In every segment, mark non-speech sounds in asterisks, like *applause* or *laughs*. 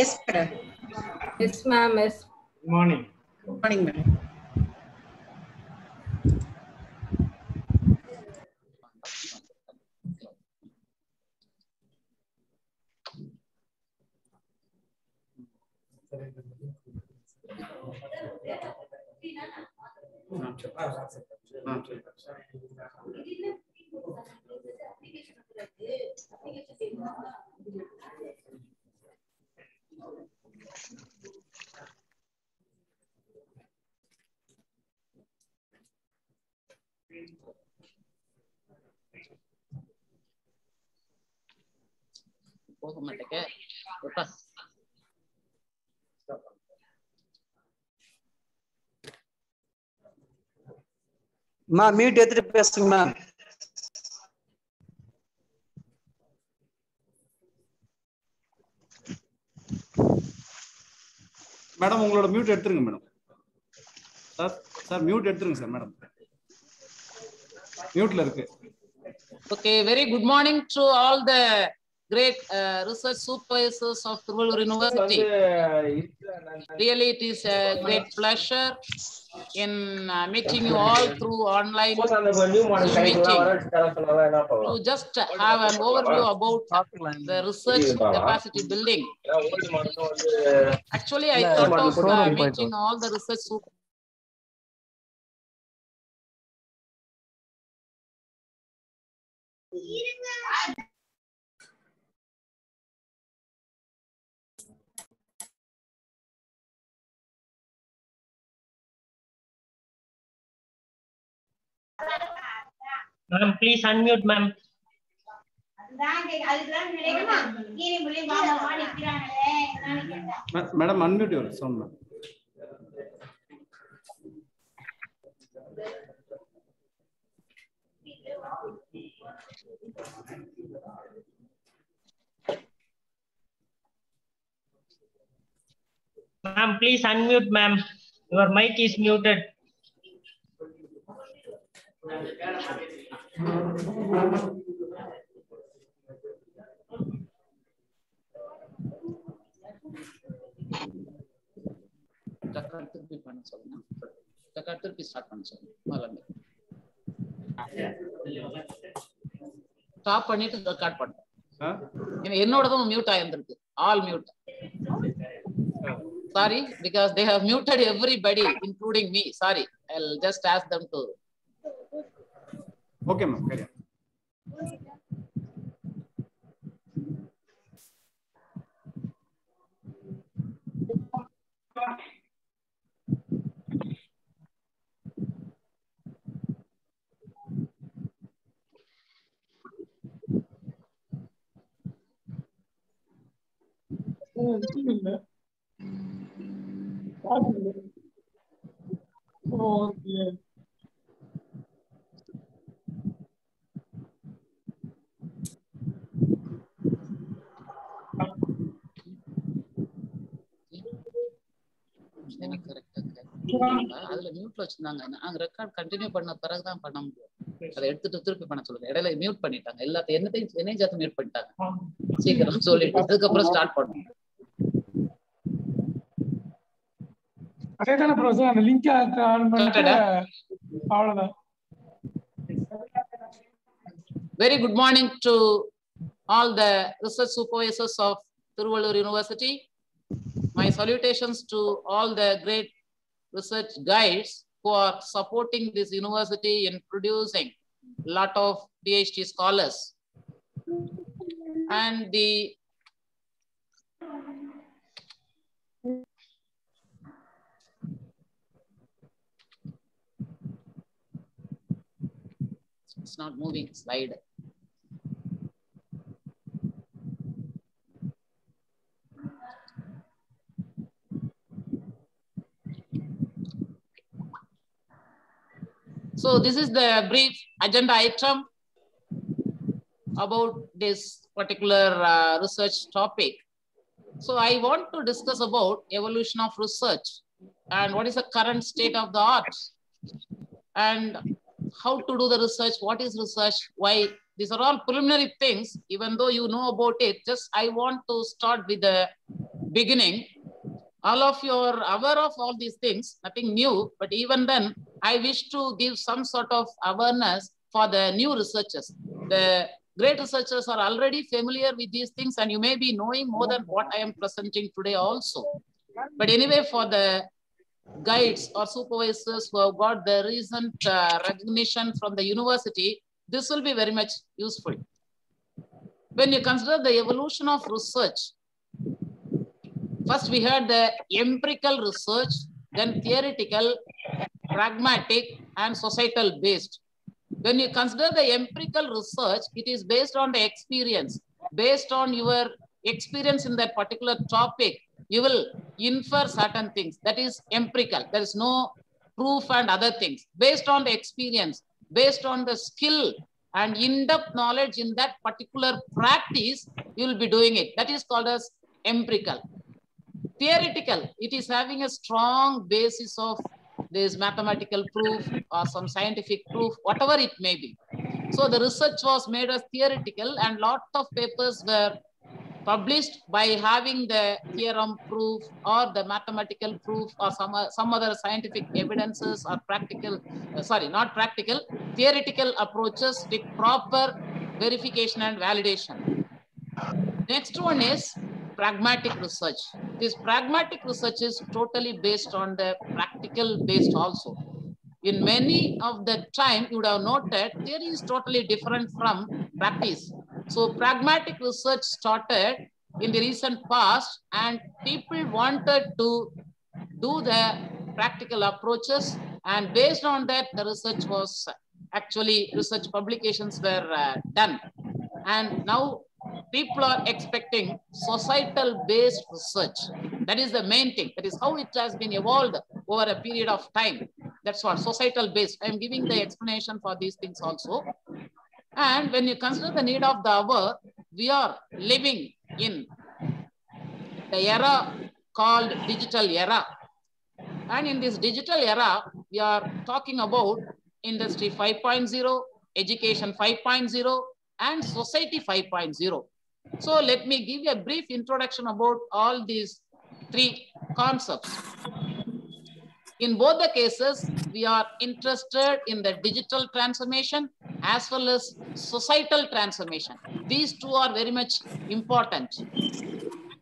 Yes, madam. Yes, ma'am. Yes. Good morning. Good morning, madam. போக மாட்டேங்க. உட்கார் மா மியூட் எடுத்துட்டு பேசுங்க மேம் மேடம் உங்களோட மியூட் எடுத்துருங்க மேடம். சார் சார் மியூட் எடுத்துருங்க சார் மேடம். மியூட்ல இருக்கு. Okay very good morning to all the great uh, research supervisors of Thiruvalluvar University. *laughs* Really, it is a great pleasure in uh, meeting you all through online meeting. to just have an overview about the research capacity building. Actually, I thought of uh, meeting all the research super Ma'am, please unmute, ma'am. Madam unmute your sound ma'am Ma'am, please unmute, ma'am. Your mic is muted. டக்கா திருப்பி பண்ண சொல்லுங்க டக்கா திருப்பி start பண்ண சொல்லுங்க முதல்ல stop பண்ணிட்டு record பண்ணுறேன் ஏன்னா என்னோடதும் mute ஆயிருந்திருக்கு all mute sorry because they have muted everybody including me sorry I just ask them to okay ma'am சரியா கரெக்டா அதுல மியூட்ல வச்சிருந்தாங்க. நாங்க ரெக்கார்ட் கண்டினியூ பண்ண பிறகுதான் பண்ண முடியும். அதை எடுத்துட்டு திருப்பி பண்ண சொல்லுங்க. இடையில மியூட் பண்ணிட்டாங்க. எல்லாத்தையும் என்னத்தையும் என்னையும் சேர்த்து மியூட் பண்ணிட்டாங்க. சீக்கிரம் சொல்லிட்டு அதுக்கப்புறம் ஸ்டார்ட் பண்ணுவோம் அதே தானே ப்ரொஃபசர் அந்த லிங்க் ஆன் பண்ணிட்டு அவ்வளவுதான். Very good morning to all the research supervisors of Tiruvallur University. My salutations to all the great research guides who are supporting this university in producing a lot of PhD scholars. And the it's not moving slide. So this is the brief agenda item about this particular uh, research topic. So I want to discuss about evolution of research and what is the current state of the art and how to do the research, what is research, why. These are all preliminary things, even though you know about it. Just I want to start with the beginning, all of you are aware of all these things, nothing new, but even then, I wish to give some sort of awareness for the new researchers. The great researchers are already familiar with these things and you may be knowing more than what I am presenting today also. But anyway, for the guides or supervisors who have got the recent uh, recognition from the university, this will be very much useful. When you consider the evolution of research, first we had the empirical research, then theoretical, pragmatic, and societal based. When you consider the empirical research, it is based on the experience, based on your experience in that particular topic, you will infer certain things. That is empirical. There is no proof and other things. Based on the experience, based on the skill and in-depth knowledge in that particular practice, you will be doing it. That is called as empirical. Theoretical, it is having a strong basis of this mathematical proof or some scientific proof, whatever it may be. So the research was made as theoretical and lot of papers were published by having the theorem proof or the mathematical proof or some, some other scientific evidences or practical, uh, sorry, not practical, theoretical approaches with proper verification and validation. Next one is pragmatic research. This pragmatic research is totally based on the practical based also. In many of the time, you would have noted theory is totally different from practice. So pragmatic research started in the recent past and people wanted to do the practical approaches and based on that, the research was actually research publications were uh, done. And now people are expecting societal based research. That is the main thing. That is how it has been evolved over a period of time. That's what societal based. I'm giving the explanation for these things also. And when you consider the need of the hour, we are living in the era called digital era. And in this digital era, we are talking about industry 5.0, education 5.0, and society 5.0. So let me give you a brief introduction about all these three concepts. In both the cases, we are interested in the digital transformation as well as societal transformation. These two are very much important.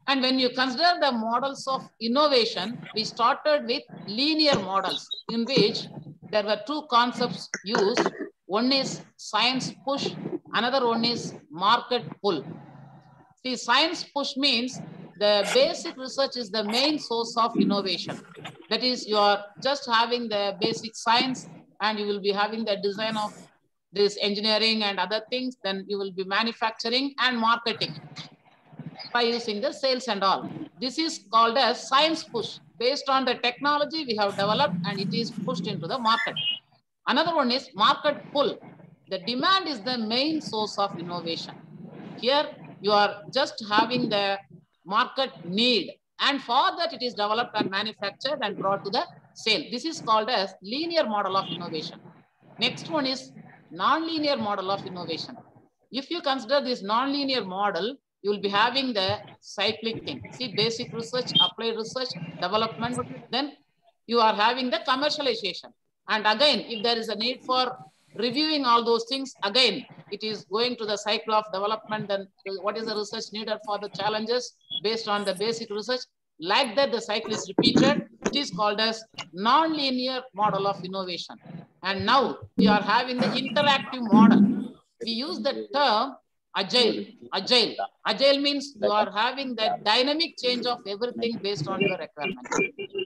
And when you consider the models of innovation, we started with linear models in which there were two concepts used. One is science push, another one is market pull. See, science push means the basic research is the main source of innovation. That is, you are just having the basic science and you will be having the design of this engineering and other things, then you will be manufacturing and marketing by using the sales and all. This is called as science push. Based on the technology we have developed and it is pushed into the market. Another one is market pull. The demand is the main source of innovation. Here you are just having the market need and for that it is developed and manufactured and brought to the sale. This is called as linear model of innovation. Next one is non-linear model of innovation. If you consider this non-linear model, you will be having the cyclic thing. See, basic research, applied research, development, then you are having the commercialization. And again, if there is a need for reviewing all those things, again, it is going to the cycle of development and what is the research needed for the challenges based on the basic research. Like that, the cycle is repeated. It is called as non-linear model of innovation. And now we are having the interactive model. We use the term agile. Agile. Agile means you are having that dynamic change of everything based on your requirement.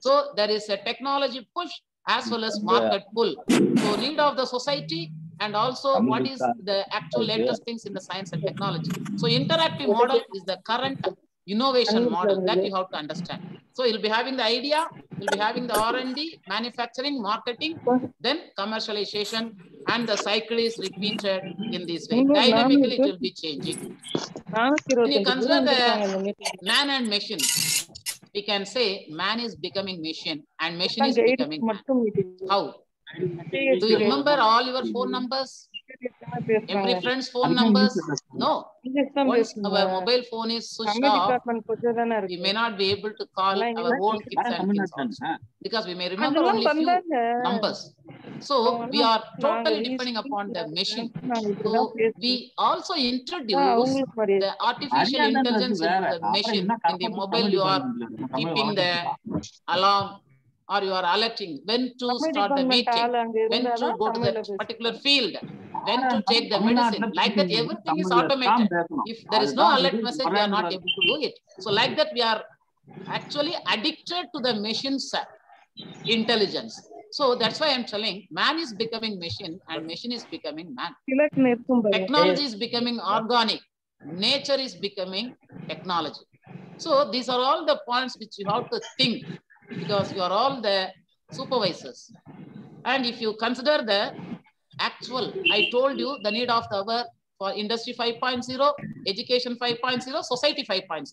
So there is a technology push as well as market pull. So need of the society and also what is the actual latest things in the science and technology. So interactive model is the current innovation model that you have to understand. So you'll be having the idea, you'll be having the R&D, manufacturing, marketing, then commercialization, and the cycle is repeated in this way. Dynamically, it will be changing. When you consider the man and machine, we can say man is becoming machine and machine is becoming man. How? Do you remember all your phone numbers? every friend's phone numbers no. once our mobile phone is switched off we may not be able to call our own kids and kids also. Because we may remember only few numbers. So we are totally depending upon the machine. so we also introduce the artificial intelligence in the machine. in the mobile you are keeping the alarm or you are alerting when to start the meeting. when to go to the particular field when to take the medicine. Like that, everything is automated. If there is no alert message, we are not able to do it. So like that, we are actually addicted to the machine's intelligence. So that's why I'm telling man is becoming machine and machine is becoming man. Technology is becoming organic. Nature is becoming technology. So these are all the points which you have to think because you are all the supervisors. And if you consider the actual, I told you the need of the hour for industry 5.0, education 5.0, society 5.0.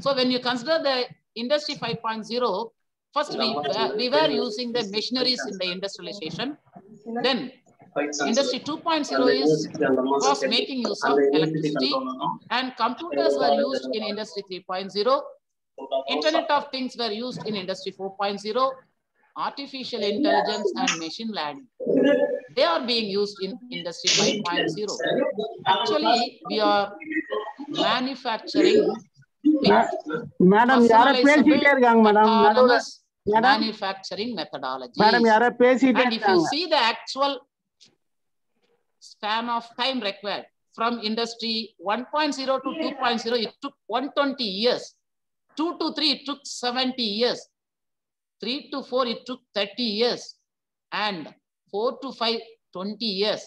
So when you consider the industry 5.0, first we, were- we were using the machineries in the industrialization. Then industry 2.0 is was making use of electricity and computers were used in industry 3.0. Internet of things were used in industry 4.0. Artificial intelligence and machine learning. They are being used in industry 5.0. Actually, we are manufacturing madam யாரோ பேசிட்டே இருக்காங்க madam நடுவுல autonomous madam manufacturing methodologies. Madam யாரோ பேசிட்டே And if you இருக்காங்க see the actual span of time required from industry 1.0 to 2.0, it took 120 years. Two to three, it took 70 years. Three to four, it took 30 years. And four to five, 20 years.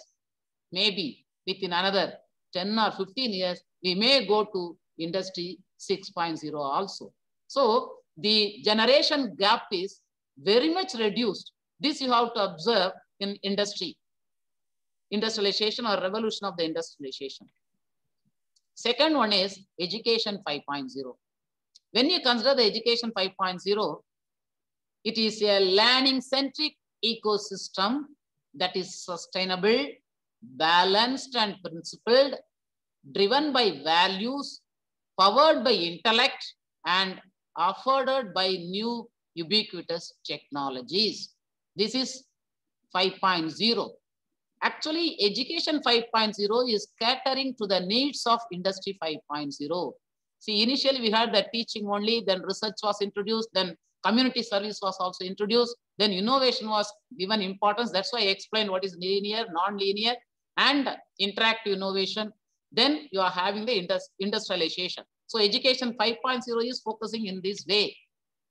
Maybe within another 10 or 15 years, we may go to industry 6.0 also. So the generation gap is very much reduced. This you have to observe in industry, industrialization or revolution of the industrialization. Second one is education 5.0. When you consider the education 5.0, it is a learning centric ecosystem that is sustainable, balanced and principled, driven by values, powered by intellect, and afforded by new ubiquitous technologies. This is 5.0. Actually, education 5.0 is catering to the needs of industry 5.0. See, initially we had the teaching only, then research was introduced, then community service was also introduced, then innovation was given importance. That's why I explained what is linear, non-linear, and interactive innovation. Then you are having the indus- industrialization. So education 5.0 is focusing in this way.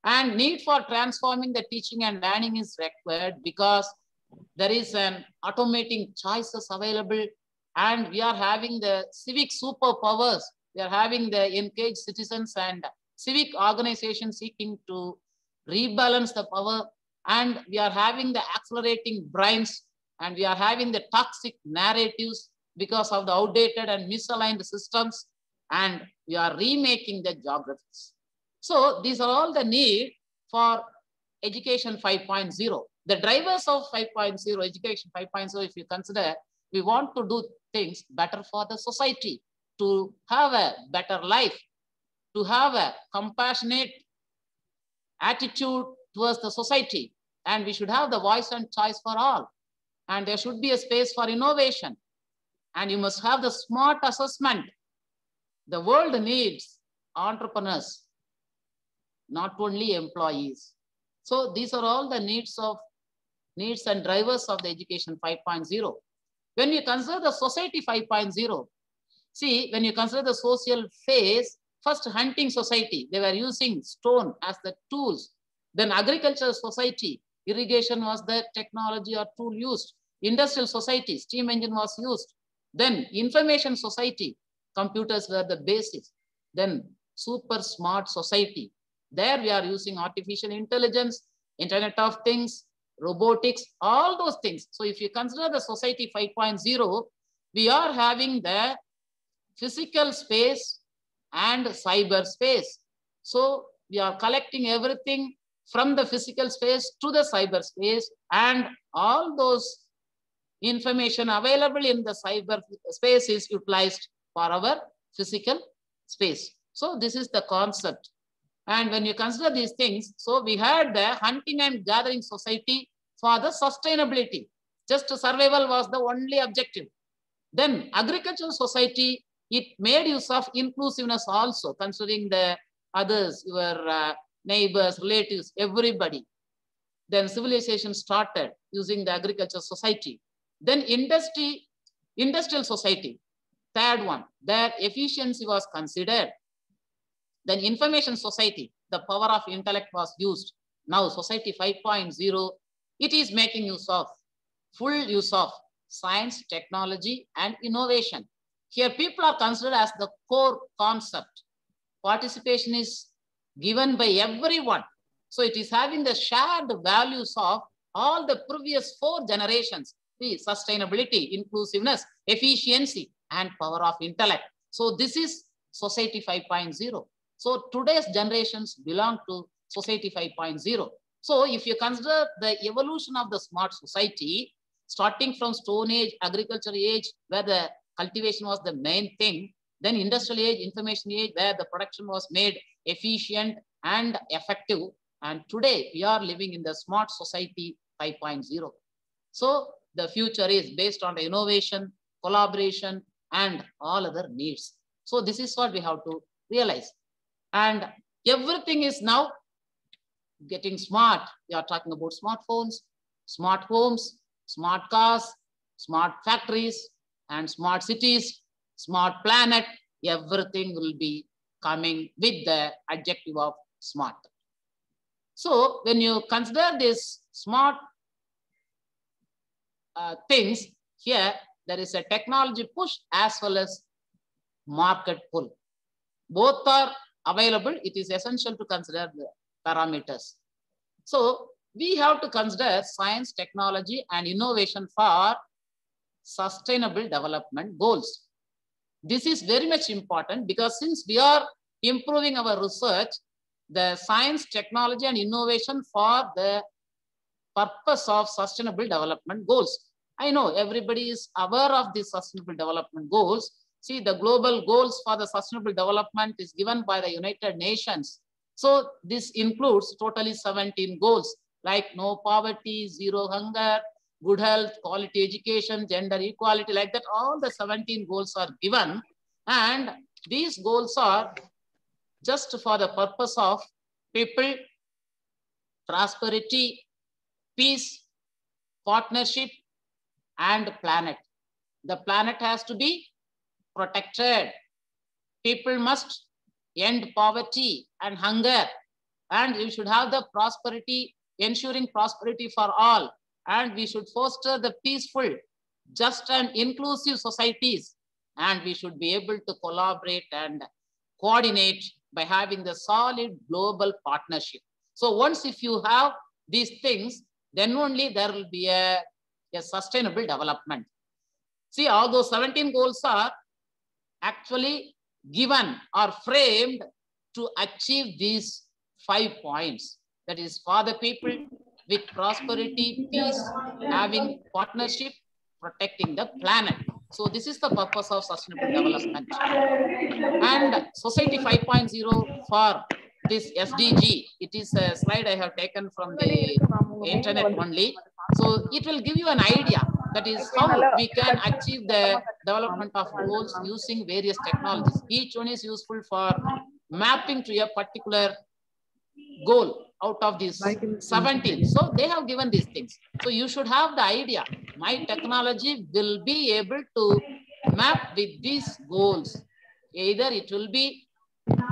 And need for transforming the teaching and learning is required because there is an automating choices available and we are having the civic superpowers. We are having the engaged citizens and civic organizations seeking to rebalance the power and we are having the accelerating brains and we are having the toxic narratives because of the outdated and misaligned systems and we are remaking the geographies. So these are all the need for education 5.0. The drivers of 5.0, education 5.0, if you consider, we want to do things better for the society, to have a better life, to have a compassionate attitude towards the society. And we should have the voice and choice for all. And there should be a space for innovation. And you must have the smart assessment. The world needs entrepreneurs, not only employees. So these are all the needs of needs and drivers of the education 5.0. When you consider the society 5.0, see, when you consider the social phase, first hunting society, they were using stone as the tools. Then agricultural society, irrigation was the technology or tool used. Industrial society, steam engine was used. Then information society, computers were the basis. Then super smart society. There we are using artificial intelligence, internet of things, robotics, all those things. So if you consider the society 5.0, we are having the physical space and cyber space. So we are collecting everything from the physical space to the cyber space and all those information available in the cyber space is utilized for our physical space. So this is the concept. And when you consider these things, so we had the hunting and gathering society for the sustainability. Just survival was the only objective. Then agricultural society, it made use of inclusiveness also, considering the others, your uh, neighbors, relatives, everybody. Then civilization started using the agricultural society. Then industry, industrial society, third one, their efficiency was considered. Then information society, the power of intellect was used. Now society 5.0, it is making use of, full use of science, technology, and innovation. Here people are considered as the core concept. Participation is given by everyone. So it is having the shared values of all the previous four generations, the sustainability, inclusiveness, efficiency, and power of intellect. So this is society 5.0. So today's generations belong to society 5.0. So if you consider the evolution of the smart society, starting from Stone Age, agriculture age, where the cultivation was the main thing, then industrial age, information age, where the production was made efficient and effective. And today we are living in the smart society 5.0. So the future is based on innovation, collaboration, and all other needs. So this is what we have to realize. And everything is now getting smart. We are talking about smartphones, smart homes, smart cars, smart factories, and smart cities, smart planet. Everything will be coming with the adjective of smart. So when you consider this smart uh, things, here there is a technology push as well as market pull. Both are available. It is essential to consider the parameters. So we have to consider science, technology, and innovation for sustainable development goals. This is very much important because since we are improving our research, the science, technology, and innovation for the purpose of sustainable development goals. I know everybody is aware of the sustainable development goals. See, the global goals for the sustainable development is given by the United Nations. So this includes totally 17 goals like no poverty, zero hunger, good health, quality education, gender equality, like that. All the 17 goals are given. And these goals are just for the purpose of people, prosperity, peace, partnership, and planet. The planet has to be protected. People must end poverty and hunger. And we should have the prosperity, ensuring prosperity for all. And we should foster the peaceful, just and inclusive societies. And we should be able to collaborate and coordinate by having the solid global partnership. So once if you have these things, then only there will be a, a sustainable development. See, all those 17 goals are actually given or framed to achieve these five points. That is for the people with prosperity, peace, having partnership, protecting the planet. So this is the purpose of sustainable development. And Society 5.0 for this SDG, it is a slide I have taken from the internet only. So it will give you an idea that is how we can achieve the development of goals using various technologies. Each one is useful for mapping to a particular goal out of these 17. So they have given these things. So you should have the idea. My technology will be able to map with these goals. Either it will be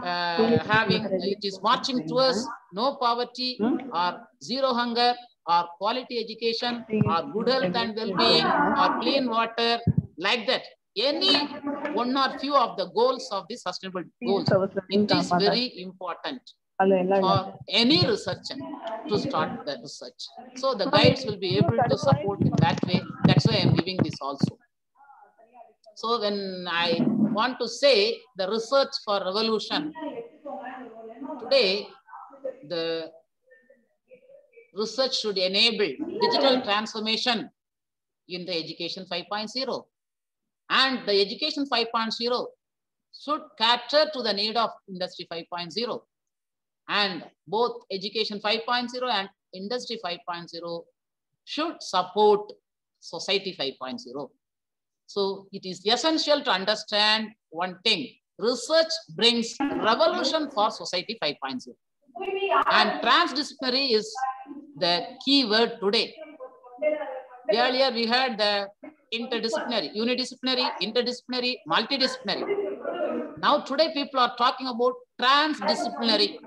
uh, having, it is marching towards no poverty or zero hunger or quality education or good health and well-being or clean water, like that. Any one or few of the goals of the sustainable goals, it is very important for uh, any researcher to start the research. So the guides will be able to support in that way. That's why I'm giving this also. So when I want to say the research for revolution, today the research should enable digital transformation in the education 5.0. And the education 5.0 should cater to the need of industry 5.0. And both education 5.0 and industry 5.0 should support society 5.0. So it is essential to understand one thing. Research brings revolution for society 5.0. And transdisciplinary is the key word today. Earlier we had the interdisciplinary, unidisciplinary, interdisciplinary, multidisciplinary. Now today people are talking about transdisciplinary.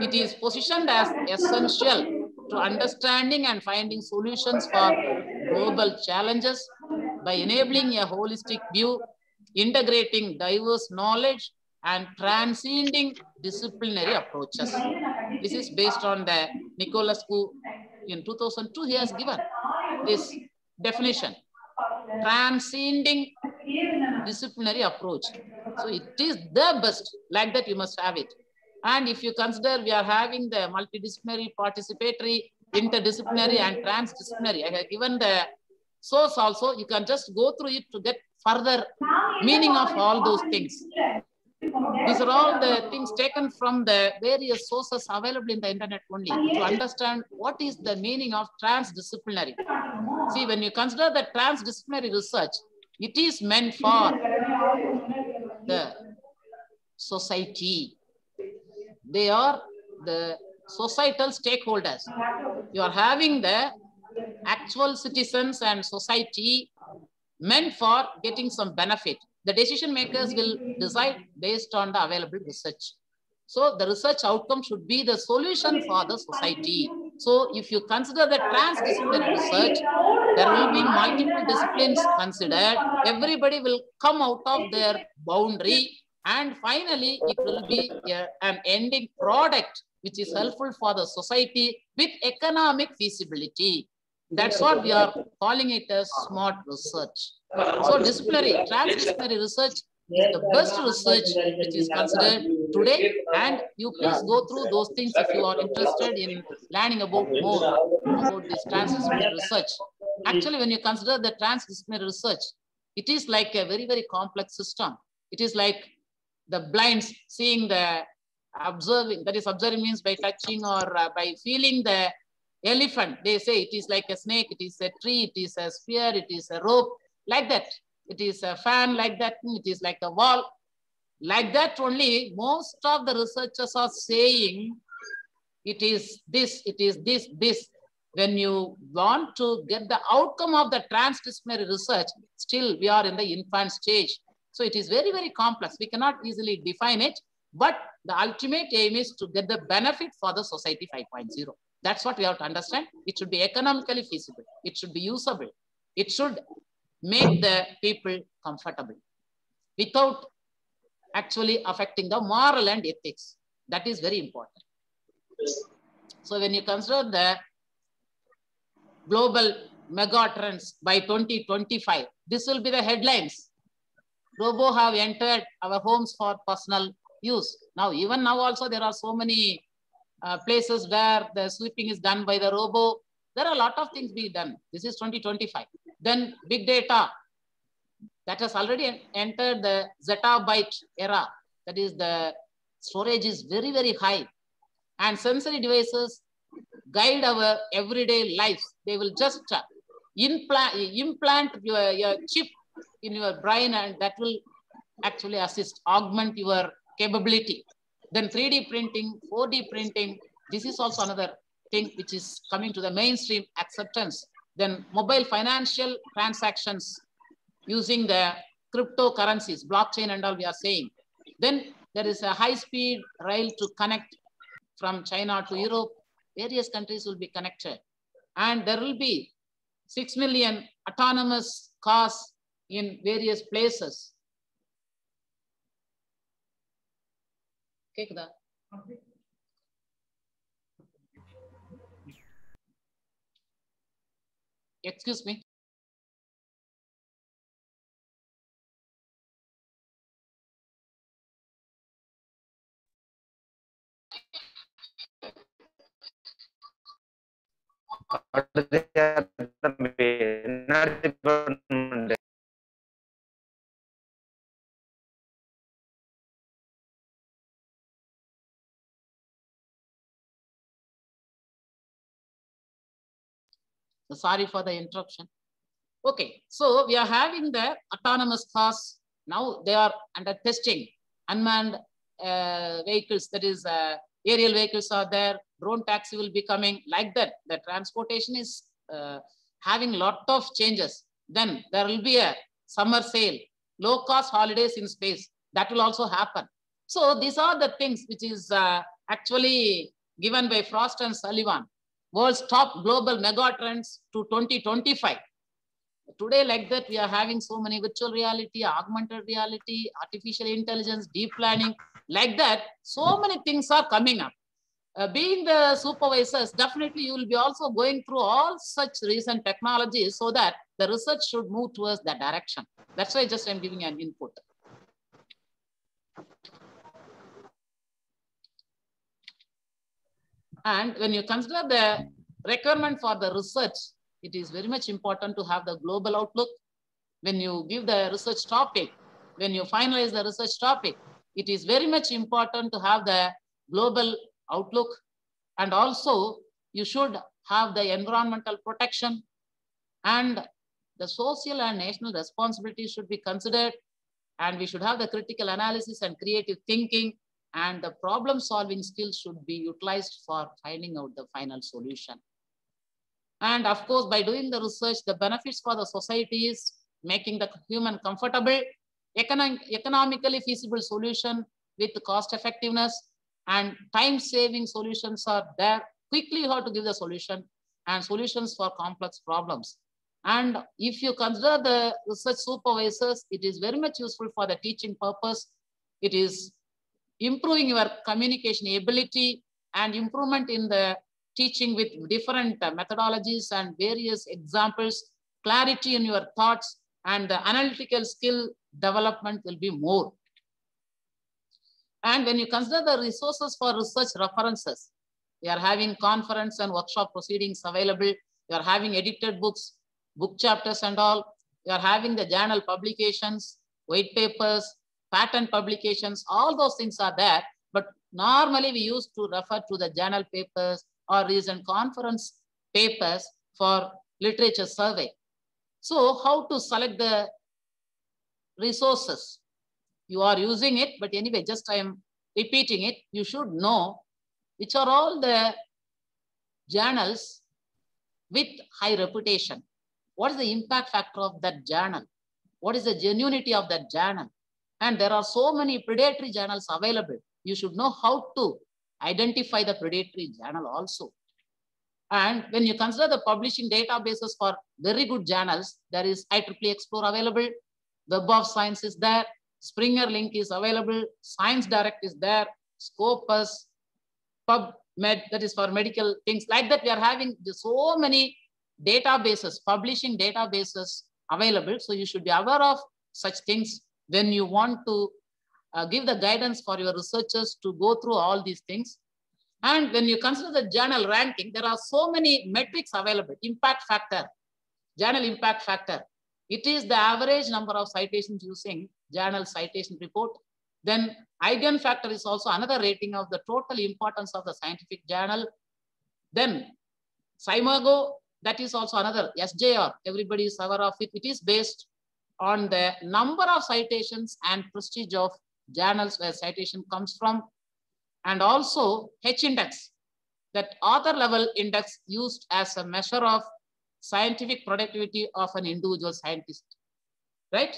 It is positioned as essential to understanding and finding solutions for global challenges by enabling a holistic view, integrating diverse knowledge and transcending disciplinary approaches. This is based on the Nicolescu in 2002, he has given this definition, transcending disciplinary approach. So it is the best, like that you must have it. And if you consider we are having the multidisciplinary, participatory, interdisciplinary and transdisciplinary, I have given the source also, you can just go through it to get further meaning of all those things. These are all the things taken from the various sources available in the internet only to understand what is the meaning of transdisciplinary. See, when you consider the transdisciplinary research, it is meant for the society. They are the societal stakeholders. You are having the actual citizens and society meant for getting some benefit. The decision makers will decide based on the available research. So the research outcome should be the solution for the society. So if you consider the transdisciplinary research, there will be multiple disciplines considered. Everybody will come out of their boundary and finally it will be an ending product which is helpful for the society with economic feasibility. That's what we are calling it as smart research. So disciplinary, transdisciplinary research is the best research which is considered today. And you please go through those things if you are interested in learning about more about this transdisciplinary research. Actually, when you consider the transdisciplinary research, it is like a very, very complex system. It is like the blinds seeing the observing, that is observing means by touching or uh, by feeling the elephant. They say it is like a snake, it is a tree, it is a spear, it is a rope, like that. It is a fan like that, it is like a wall. Like that only, most of the researchers are saying it is this, it is this, this. When you want to get the outcome of the transdisciplinary research, still we are in the infant stage. So it is very, very complex. We cannot easily define it, but the ultimate aim is to get the benefit for the society 5.0. That's what we have to understand. It should be economically feasible. It should be usable. It should make the people comfortable without actually affecting the moral and ethics. That is very important. So when you consider the global mega trends by 2025, this will be the headlines. Robo have entered our homes for personal use. Now, even now also there are so many uh, places where the sweeping is done by the robo. There are a lot of things being done. This is 2025. Then big data that has already entered the zettabyte era. That is the storage is very, very high. And sensory devices guide our everyday lives. They will just uh, implant, implant your, your chip in your brain and that will actually assist, augment your capability. Then 3D printing, 4D printing, this is also another thing which is coming to the mainstream acceptance. Then mobile financial transactions using the cryptocurrencies, blockchain and all we are saying. Then there is a high speed rail to connect from China to Europe. Various countries will be connected. And there will be 6 million autonomous cars in various places. கேக்குதா excuse me என்ன Sorry for the interruption. Okay, so we are having the autonomous cars. Now they are under testing. Unmanned uh, vehicles, that is uh, aerial vehicles are there. Drone taxi will be coming like that. The transportation is uh, having lot of changes. Then there will be a summer sale, low cost holidays in space. That will also happen. So these are the things which is uh, actually given by Frost and Sullivan. World's top global megatrends to 2025. Today, like that, we are having so many virtual reality, augmented reality, artificial intelligence, deep learning, like that. So many things are coming up. Uh, being the supervisors, definitely you will be also going through all such recent technologies so that the research should move towards that direction. That's why just I'm giving you an input. And when you consider the requirement for the research, it is very much important to have the global outlook. When you give the research topic, when you finalize the research topic, it is very much important to have the global outlook. And also, you should have the environmental protection and the social and national responsibilities should be considered. And we should have the critical analysis and creative thinking and the problem solving skills should be utilized for finding out the final solution. And of course, by doing the research, the benefits for the society is making the human comfortable, economic, economically feasible solution with cost effectiveness and time saving solutions are there. Quickly how to give the solution and solutions for complex problems. And if you consider the research supervisors, it is very much useful for the teaching purpose. It is improving your communication ability and improvement in the teaching with different uh, methodologies and various examples, clarity in your thoughts, and the analytical skill development will be more. And when you consider the resources for research references, we are having conference and workshop proceedings available. We are having edited books, book chapters and all. We are having the journal publications, white papers, patent publications, all those things are there. But normally we used to refer to the journal papers or recent conference papers for literature survey. So how to select the resources? You are using it, but anyway, just I am repeating it. You should know which are all the journals with high reputation. What is the impact factor of that journal? What is the genuinity of that journal? And there are so many predatory journals available. You should know how to identify the predatory journal also. And when you consider the publishing databases for very good journals, there is IEEE Xplore available, Web of Science is there, Springer Link is available, Science Direct is there, Scopus, PubMed, that is for medical things like that. We are having so many databases, publishing databases available. So you should be aware of such things when you want to uh, give the guidance for your researchers to go through all these things. And when you consider the journal ranking, there are so many metrics available. Impact factor, journal impact factor. It is the average number of citations using journal citation report. Then Eigenfactor is also another rating of the total importance of the scientific journal. Then SCImago, that is also another SJR. Everybody is aware of it. It is based on the number of citations and prestige of journals where citation comes from. And also H index, that author level index used as a measure of scientific productivity of an individual scientist, right?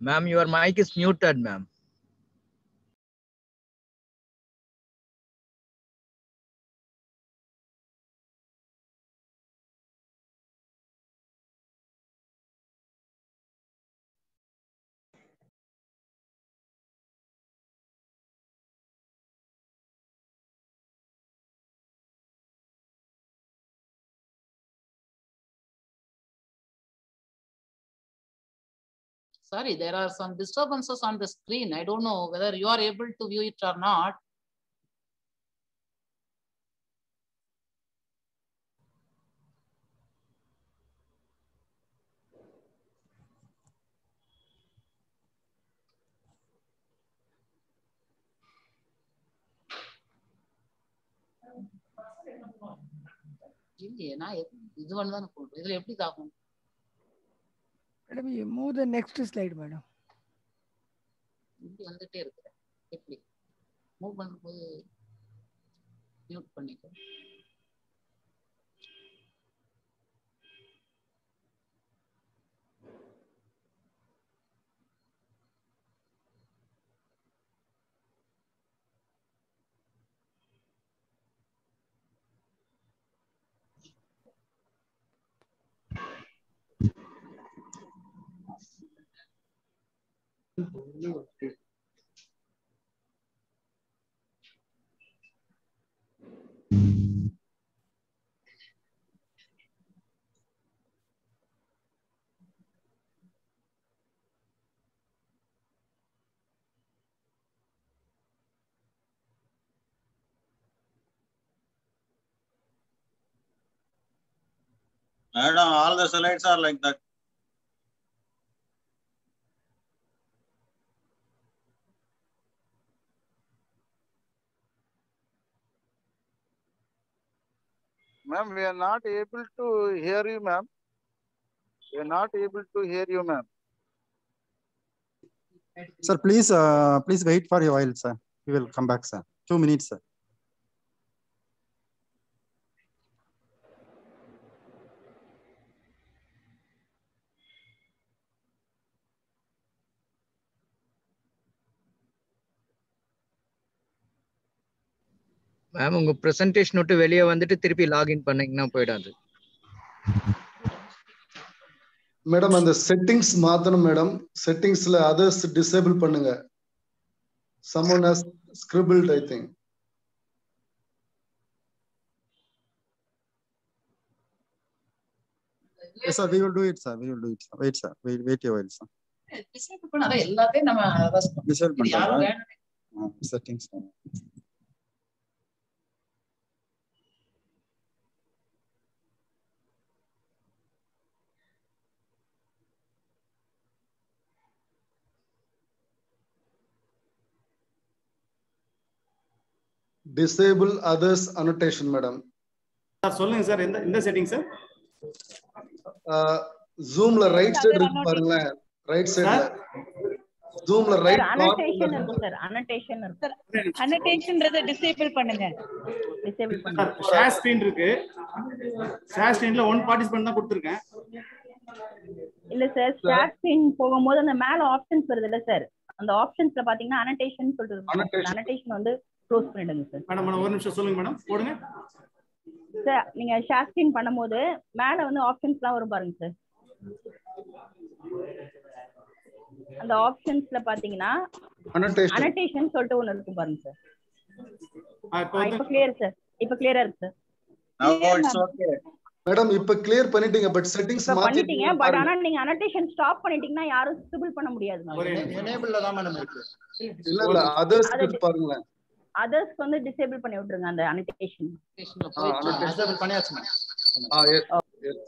Ma'am, your mic is muted, ma'am. Sorry, there are some disturbances on the screen. I don't know whether you are able to view it or not. இல்லையே நான் எப்- இது ஒன்று தானே போடுறேன் இதுல எப்படி இதாகும் madam you move the next slide madam இப்படி வந்துட்டே இருக்கிறேன் எப்படி? மூவ் பண்ணும்போது மியூட் பண்ணிக்கோ. Madam, all the slides are like that. Ma'am, we are not able to hear you, ma'am. We are not able to hear you, ma'am. Sir, please, uh, please wait for a while, sir. We will come back, sir. Two minutes, sir. Ma'am உங்க presentation விட்டு வெளியே வந்துட்டு திருப்பி login பண்ணீங்கன்னா போயிடாது madam அந்த settings மாத்தணும் madam செட்டிங்ஸ்ல அதர்ஸ் டிசேபிள் பண்ணுங்க someone has scribbled i think Yes, sir, we will do it, sir. We will do it. Sir. Wait, sir. Wait, wait a while, sir. Disable பண்ண அதான் எல்லாத்தையும் நம்ம arrest பண்ணணும். Disable இது disable others annotation madam. Sir சொல்லுங்க sir எந்த இந்த setting sir? ஜூம்ல ரைட் சைடு இருக்கு பாருங்களேன். ரைட் சைடுல ஜூம்ல ரைட் அனோட்டேஷன் இருக்கு. சார் அனோட்டேஷன் இருக்கு. அனோட்டேஷன்ன்றத டிசேபிள் பண்ணுங்க. டிசேபிள் பண்ணுங்க. ஷேர் ஸ்கிரீன் இருக்கு. ஷேர் ஸ்கிரீன்ல ஒன் பார்ட்டிசிபென்ட் தான் கொடுத்துருக்கேன். இல்ல சார் ஸ்டார்ட் ஸ்கிரீன் போகும்போது அந்த மேல ஆப்ஷன்ஸ் வருது இல்ல சார். அந்த ஆப்ஷன்ஸ்ல பாத்தீங்கன்னா அனோட்டேஷன் சொல்லிட்டு அனோட்டேஷன் வந்து க்ளோஸ் பண்ணிடுங்க சார் மேடம் மேடம் ஒரு நிமிஷம் சொல்லுங்க மேடம் போடுங்க. சார் நீங்க ஷேர் ஸ்கிரீன் பண்ணும்போது மேல வந்து ஆப்ஷன்ஸ்லாம் வரும் பாருங்க சார் அந்த ஆப்ஷன்ஸ்ல பாத்தீங்கன்னா அனோட்டேஷன் சொல்லிட்டு ஒண்ணு இருக்கும் பாருங்க சார் ஆ, இப்போ கிளியர் சார் இப்ப கிளியரா இருக்கு சார் மேடம் இப்ப கிளியர் பண்ணிட்டீங்க பட் செட்டிங்ஸ் பண்ணிட்டீங்க பட் ஆனா நீங்க அனோட்டேஷன் ஸ்டாப் பண்ணிட்டீங்கன்னா யாரும் ஸ்கிரிபிள் பண்ண முடியாது எனேபிள்ல தான் மேடம் இருக்கு. இல்ல இல்ல அதர்ஸ் பாருங்களேன். அதர்ஸ்க்கு வந்து டிசேபிள் பண்ணி விட்டுருங்க அந்த அனோட்டேஷன் டிசேபிள் பண்ணியாச்சு madam. Ah yes yes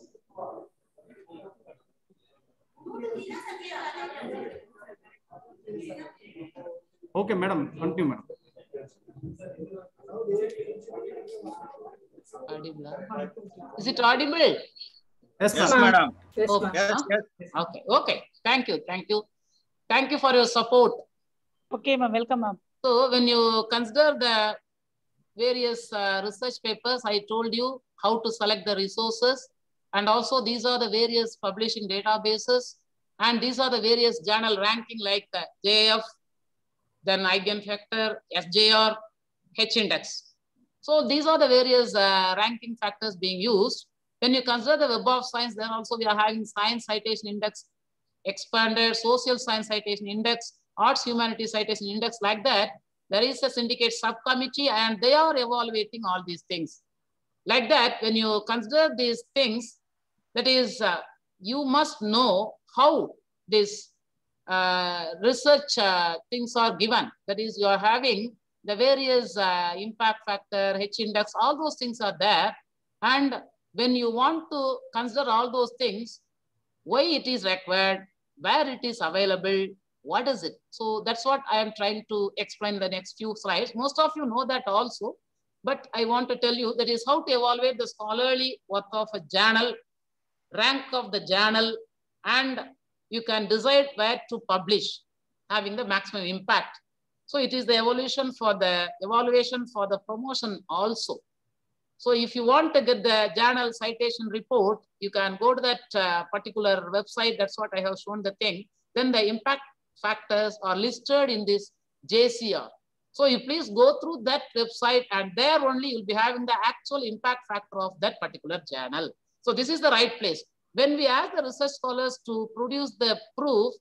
okay madam continue madam Audible. Is it audible? Yes, yes madam. Yes, okay. Yes, yes. okay. Okay. Thank you. Thank you. Thank you for your support. Okay, ma'am. Welcome, ma'am. So when you consider the various uh, research papers, I told you how to select the resources. And also these are the various publishing databases. And these are the various journal ranking like the JF, then eigenfactor, SJR, H index. So these are the various uh, ranking factors being used. When you consider the Web of Science, then also we are having Science Citation Index, expanded Social Science Citation Index, Arts Humanities Citation Index, like that. There is a syndicate subcommittee and they are evaluating all these things. Like that, when you consider these things, that is, uh, you must know how this uh, research uh, things are given. That is, you are having the various uh, impact factor, H index, all those things are there. And when you want to consider all those things, why it is required, where it is available, what is it? So that's what I am trying to explain the next few slides. Most of you know that also, but I want to tell you that is how to evaluate the scholarly work of a journal, rank of the journal, and you can decide where to publish, having the maximum impact. So it is the evaluation for the evaluation for the promotion also. So if you want to get the journal citation report, you can go to that uh, particular website. That's what I have shown the thing. Then the impact factors are listed in this JCR. So you please go through that website and there only you'll be having the actual impact factor of that particular journal. So this is the right place. When we ask the research scholars to produce the proof,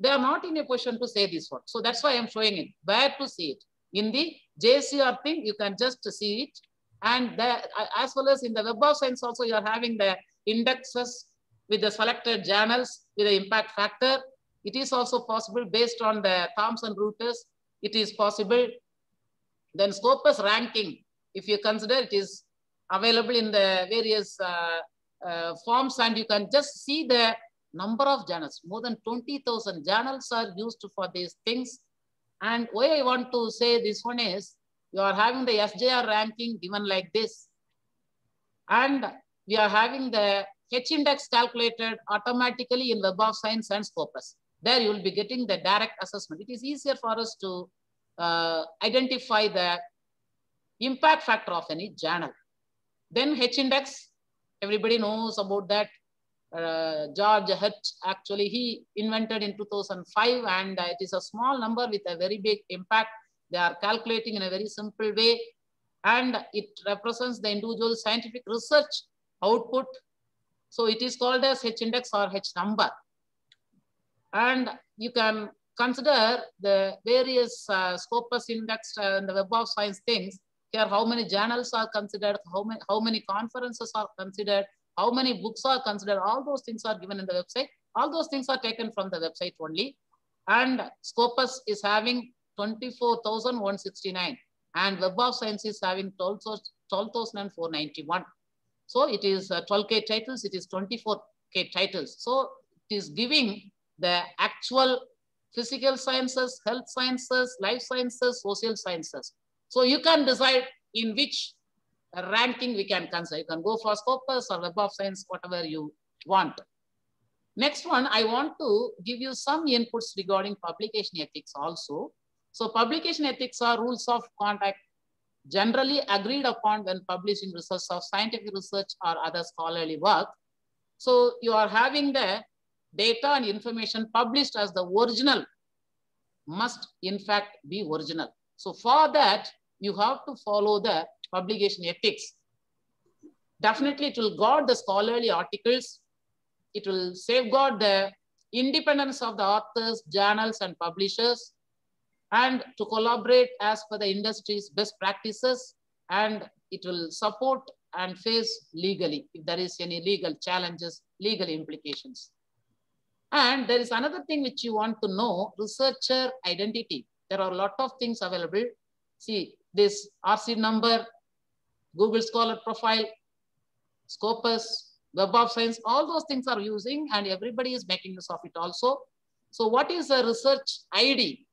they are not in a position to say this one. So that's why I'm showing it, where to see it. In the JCR thing, you can just see it. And the, as well as in the Web of Science also, you're having the indexes with the selected journals with the impact factor. It is also possible based on the Thomson Reuters. It is possible. Then Scopus ranking, if you consider it is available in the various uh, uh, forms and you can just see the number of journals. More than 20,000 journals are used for these things. And why I want to say this one is, you are having the SJR ranking given like this. And we are having the H index calculated automatically in Web of Science and Scopus. There you will be getting the direct assessment. It is easier for us to uh, identify the impact factor of any journal. Then H index, everybody knows about that. Uh, George H actually he invented in 2005 and uh, it is a small number with a very big impact. They are calculating in a very simple way and it represents the individual scientific research output. So it is called as H index or H number. And you can consider the various uh, Scopus index and the Web of Science things. Here, how many journals are considered, how many, how many conferences are considered, how many books are considered, all those things are given in the website. All those things are taken from the website only. And Scopus is having 24,169 and Web of Science is having 12,491. So it is uh, 12K titles, it is 24K titles. So it is giving the actual physical sciences, health sciences, life sciences, social sciences. So you can decide in which ranking we can consider. You can go for Scopus or Web of Science, whatever you want. Next one, I want to give you some inputs regarding publication ethics also. So publication ethics are rules of conduct generally agreed upon when publishing results of scientific research or other scholarly work. So you are having the data and information published as the original must in fact be original. So for that, you have to follow the publication ethics. Definitely it will guard the scholarly articles. It will safeguard the independence of the authors, journals, and publishers, and to collaborate as per the industry's best practices, and it will support and face legally if there is any legal challenges, legal implications. And there is another thing which you want to know, researcher identity. There are a lot of things available. See, this ORCID number, Google Scholar profile, Scopus, Web of Science, all those things are using and everybody is making use of it also. So what is a research ID?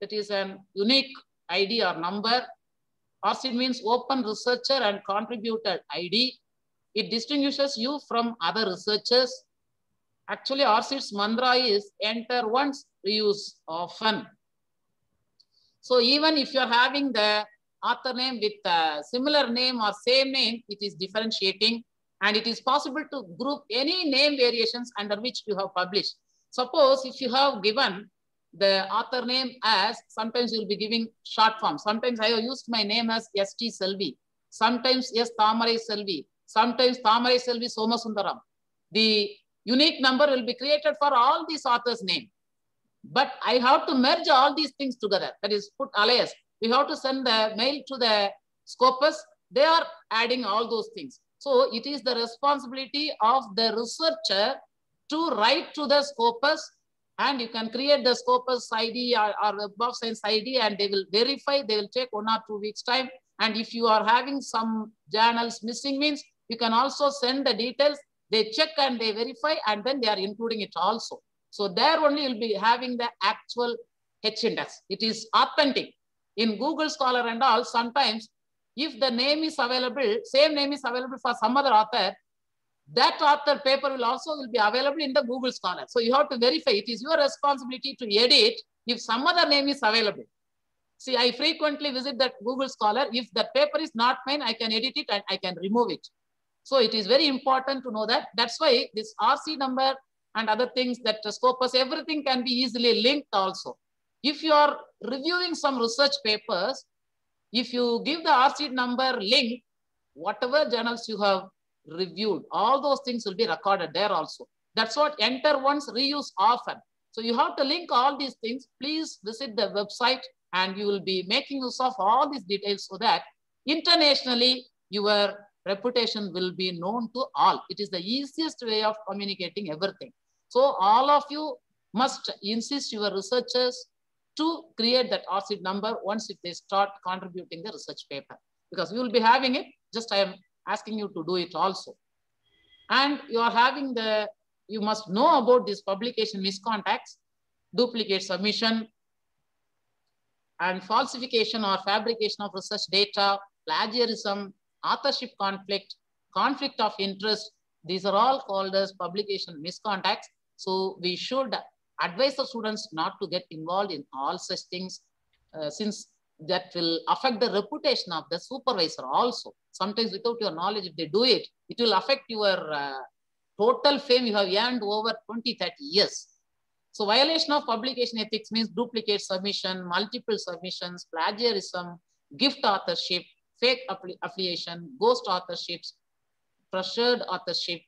That is an unique ID or number. ORCID means Open Researcher and Contributor ID. It distinguishes you from other researchers. Actually, ORCID's mantra is enter once, reuse often. So even if you're having the author name with a similar name or same name, it is differentiating and it is possible to group any name variations under which you have published. Suppose if you have given the author name as, sometimes you'll be giving short form. Sometimes I have used my name as S.T. Selvi. Sometimes S. Tamarai Selvi. Sometimes Tamarai Selvi Somasundaram. The unique number will be created for all these authors' name. But I have to merge all these things together. That is put alias. We have to send the mail to the Scopus. They are adding all those things. So it is the responsibility of the researcher to write to the Scopus and you can create the Scopus ID or, or Web of Science ID and they will verify, they will take one or two weeks time. And if you are having some journals missing means, you can also send the details, they check and they verify and then they are including it also. So there only you'll be having the actual H index. It is authentic. In Google Scholar and all, sometimes if the name is available, same name is available for some other author, that author paper will also will be available in the Google Scholar. So you have to verify. It is your responsibility to edit if some other name is available. See, I frequently visit that Google Scholar. If that paper is not mine, I can edit it and I can remove it. So it is very important to know that. That's why this ORCID number and other things that Scopus, everything can be easily linked also. If you are reviewing some research papers, if you give the ORCID number link, whatever journals you have reviewed, all those things will be recorded there also. That's what enter once, reuse often. So you have to link all these things. Please visit the website and you will be making use of all these details so that internationally your reputation will be known to all. It is the easiest way of communicating everything. So all of you must insist your researchers to create that ORCID number once if they start contributing the research paper. Because you will be having it, just I am asking you to do it also. And you are having the, you must know about this publication miscontacts, duplicate submission, and falsification or fabrication of research data, plagiarism, authorship conflict, conflict of interest. These are all called as publication miscontacts. So we should advise the students not to get involved in all such things uh, since that will affect the reputation of the supervisor also. Sometimes without your knowledge, if they do it, it will affect your uh, total fame you have earned over 20, 30 years. So violation of publication ethics means duplicate submission, multiple submissions, plagiarism, gift authorship, fake affiliation, ghost authorships, pressured authorship.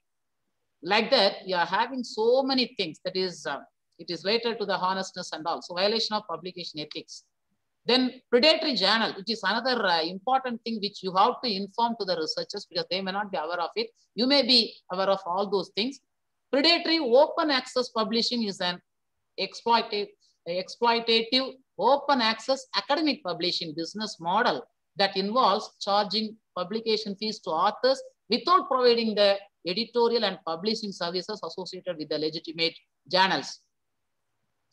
Like that, you are having so many things that is, uh, it is related to the honestness and all. So violation of publication ethics. Then predatory journal, which is another uh, important thing which you have to inform to the researchers because they may not be aware of it. You may be aware of all those things. Predatory open access publishing is an exploitative, exploitative open access academic publishing business model that involves charging publication fees to authors without providing the editorial and publishing services associated with the legitimate journals.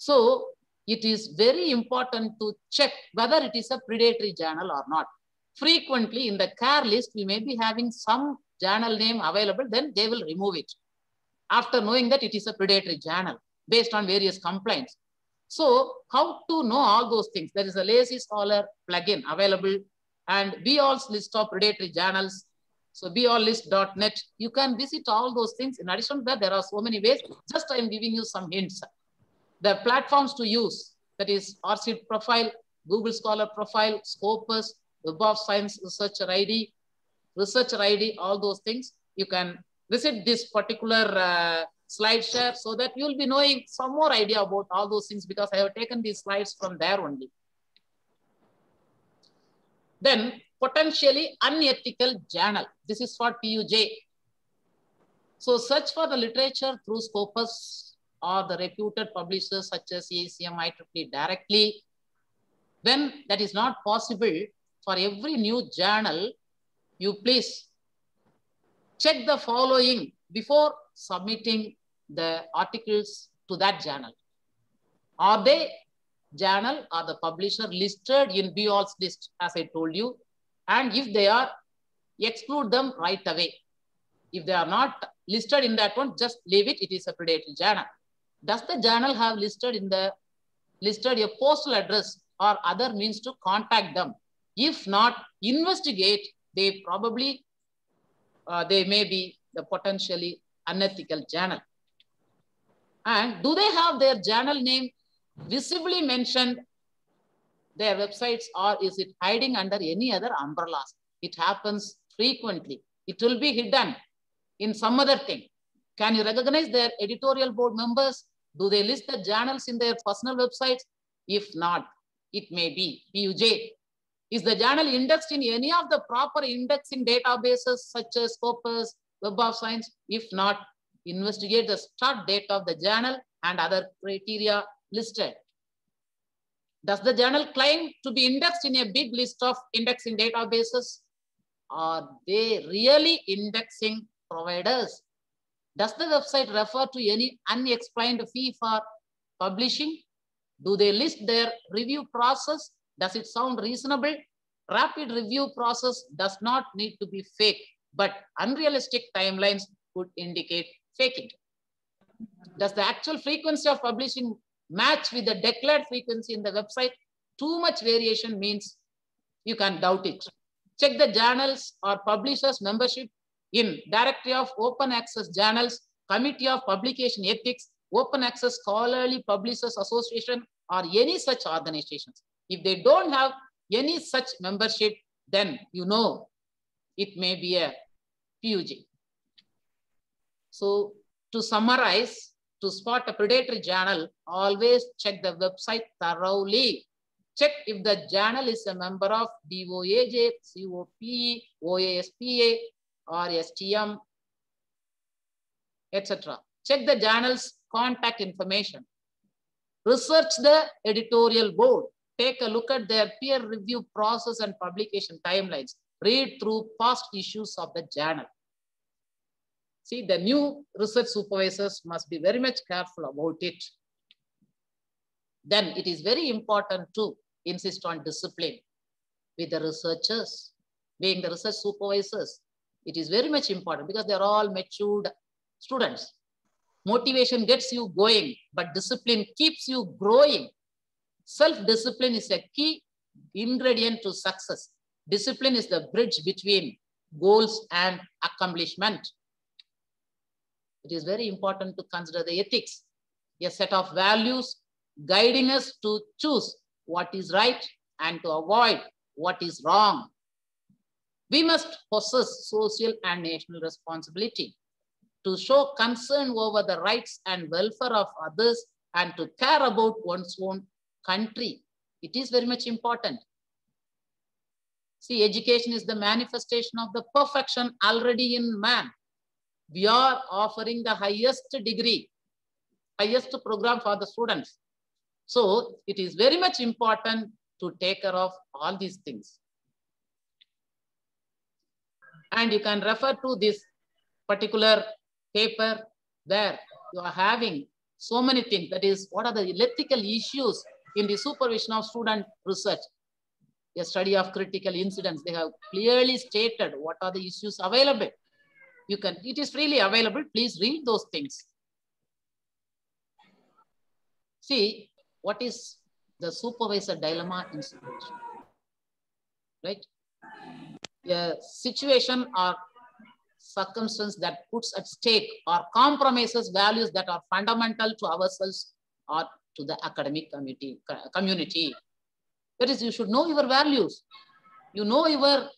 So it is very important to check whether it is a predatory journal or not. Frequently in the care list, we may be having some journal name available, then they will remove it after knowing that it is a predatory journal based on various complaints. So how to know all those things? There is a Lazy Scholar plugin available and Beall's list of predatory journals. So beallist.net, you can visit all those things. In addition to that, there are so many ways. Just I am giving you some hints. The platforms to use, that is ORCID profile, Google Scholar profile, Scopus, Web of Science Researcher ID, Researcher ID, all those things. You can visit this particular uh, slide share so that you'll be knowing some more idea about all those things because I have taken these slides from there only. Then potentially unethical journal. This is for PUJ. So search for the literature through Scopus or the reputed publishers such as ACM, IEEE directly. When that is not possible, for every new journal, you please check the following before submitting the articles to that journal. Are they journal or the publisher listed in Beall's list, as I told you? And if they are, exclude them right away. If they are not listed in that one, just leave it. It is a predatory journal. Does the journal have listed in the listed a postal address or other means to contact them? If not, investigate. They probably uh, they may be the potentially unethical journal. And do they have their journal name visibly mentioned their websites or is it hiding under any other umbrellas? It happens frequently. It will be hidden in some other thing. Can you recognize their editorial board members? Do they list the journals in their personal websites? If not, it may be PUJ. Is the journal indexed in any of the proper indexing databases such as Scopus, Web of Science? If not, investigate the start date of the journal and other criteria listed. Does the journal claim to be indexed in a big list of indexing databases? Are they really indexing providers? Does the website refer to any unexplained fee for publishing? Do they list their review process? Does it sound reasonable? Rapid review process does not need to be fake, but unrealistic timelines could indicate faking. Does the actual frequency of publishing match with the declared frequency in the website? Too much variation means you can doubt it. Check the journals or publishers membership in Directory of Open Access Journals, Committee of Publication Ethics, Open Access Scholarly Publishers Association, or any such organizations. If they don't have any such membership, then you know it may be a PUJ. So to summarize, to spot a predatory journal, always check the website thoroughly. Check if the journal is a member of DOAJ, COPE, OASPA, or STM, etc. Check the journal's contact information. Research the editorial board. Take a look at their peer review process and publication timelines. Read through past issues of the journal. See, the new research supervisors must be very much careful about it. Then it is very important to insist on discipline with the researchers, being the research supervisors. It is very much important because they're all matured students. Motivation gets you going, but discipline keeps you growing. Self-discipline is a key ingredient to success. Discipline is the bridge between goals and accomplishment. It is very important to consider the ethics, a set of values guiding us to choose what is right and to avoid what is wrong. We must possess social and national responsibility to show concern over the rights and welfare of others and to care about one's own country. It is very much important. See, education is the manifestation of the perfection already in man. We are offering the highest degree, highest program for the students. So it is very much important to take care of all these things. And you can refer to this particular paper where you are having so many things. That is, what are the ethical issues in the supervision of student research? A study of critical incidents. They have clearly stated what are the issues available. You can, it is freely available. Please read those things. See, what is the supervisor dilemma in supervision? Right? A situation or circumstance that puts at stake or compromises values that are fundamental to ourselves or to the academic community. community. That is, you should know your values. You know your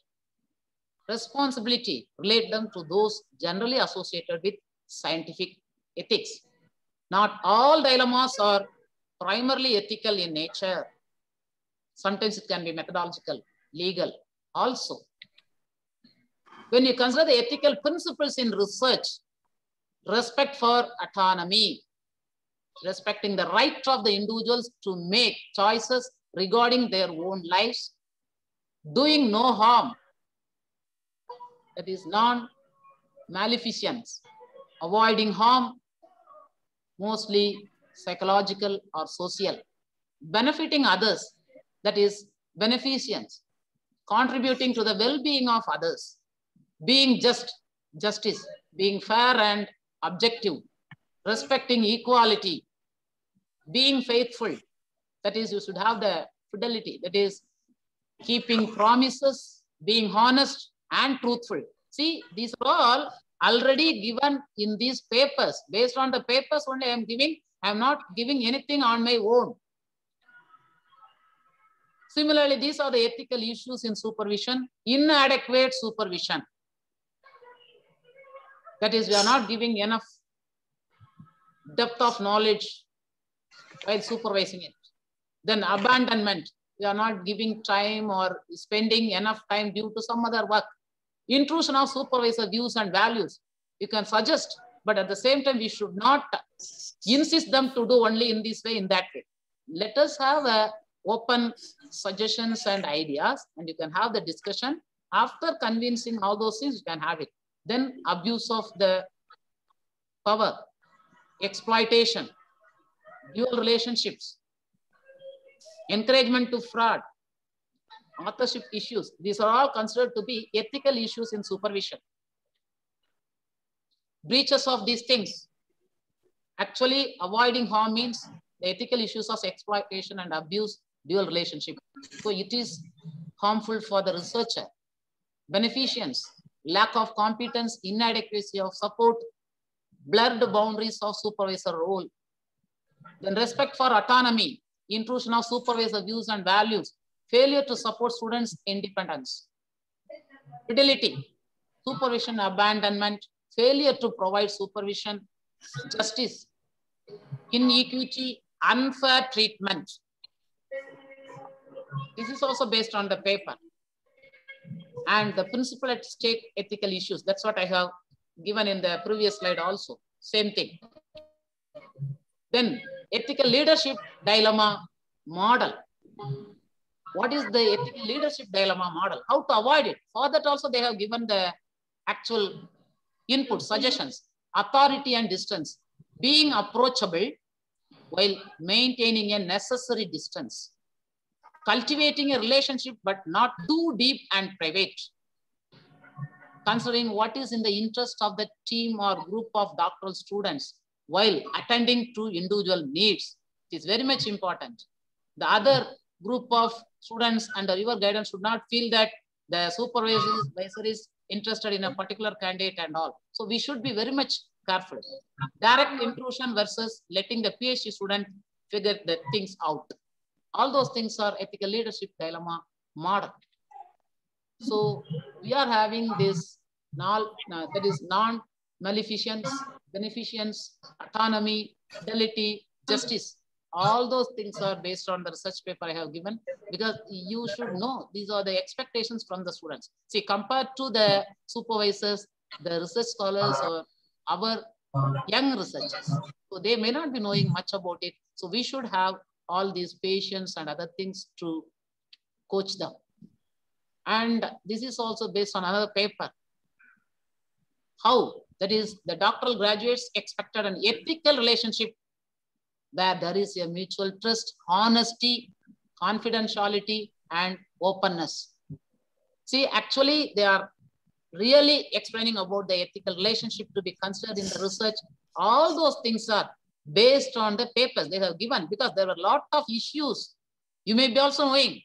responsibility, relate them to those generally associated with scientific ethics. Not all dilemmas are primarily ethical in nature. Sometimes it can be methodological, legal also. When you consider the ethical principles in research, respect for autonomy, respecting the right of the individuals to make choices regarding their own lives, doing no harm, that is non-maleficence, avoiding harm, mostly psychological or social, benefiting others, that is beneficence, contributing to the well-being of others, being just, justice, being fair and objective, respecting equality, being faithful, that is you should have the fidelity, that is keeping promises, being honest and truthful. See, these are all already given in these papers. Based on the papers only I am giving, I am not giving anything on my own. Similarly, these are the ethical issues in supervision, inadequate supervision. That is, we are not giving enough depth of knowledge while supervising it. Then abandonment, we are not giving time or spending enough time due to some other work. Intrusion of supervisor views and values. You can suggest But at the same time, we should not insist them to do only in this way, in that way. Let us have a open suggestions and ideas, and you can have the discussion. After convincing all those things, you can have it. Then abuse of the power, exploitation, dual relationships, encouragement to fraud, authorship issues. These are all considered to be ethical issues in supervision. Breaches of these things. Actually, avoiding harm means the ethical issues of exploitation and abuse, dual relationship. So it is harmful for the researcher. Beneficence, lack of competence, inadequacy of support, blurred boundaries of supervisor role. Then respect for autonomy, intrusion of supervisor views and values, failure to support students' independence. Fidelity, supervision abandonment, failure to provide supervision, justice, inequity, unfair treatment. This is also based on the paper. And the principle at stake ethical issues. That's what I have given in the previous slide also. Same thing. Then ethical leadership dilemma model. What is the ethical leadership dilemma model? How to avoid it? For that also they have given the actual input, suggestions, authority and distance, being approachable while maintaining a necessary distance, cultivating a relationship but not too deep and private, considering what is in the interest of the team or group of doctoral students while attending to individual needs. It is very much important. The other group of students under your guidance should not feel that the supervisor is interested in a particular candidate and all. So we should be very much careful. Direct intrusion versus letting the PhD student figure the things out. All those things are ethical leadership dilemma model. So we are having this uh, that is non-maleficence, beneficence, autonomy, fidelity, justice. All those things are based on the research paper I have given because you should know these are the expectations from the students. See, compared to the supervisors, the research scholars or our young researchers. So they may not be knowing much about it. So we should have all these patients and other things to coach them. And this is also based on another paper. How? That is, the doctoral graduates expected an ethical relationship where there is a mutual trust, honesty, confidentiality, and openness. See, actually, they are really explaining about the ethical relationship to be considered in the research. All those things are based on the papers they have given because there were a lot of issues. You may be also knowing